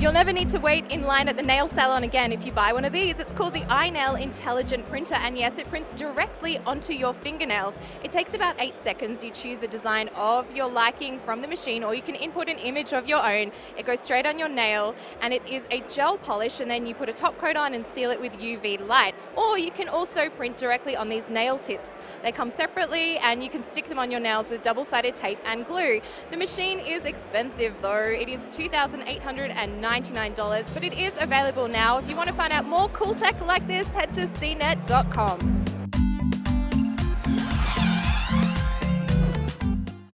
You'll never need to wait in line at the nail salon again if you buy one of these. It's called the iNail Intelligent Printer, and yes, it prints directly onto your fingernails. It takes about eight seconds. You choose a design of your liking from the machine, or you can input an image of your own. It goes straight on your nail, and it is a gel polish, and then you put a top coat on and seal it with UV light. Or you can also print directly on these nail tips. They come separately, and you can stick them on your nails with double-sided tape and glue. The machine is expensive, though. It is 2,890 $99, but it is available now. If you want to find out more cool tech like this, head to cnet.com.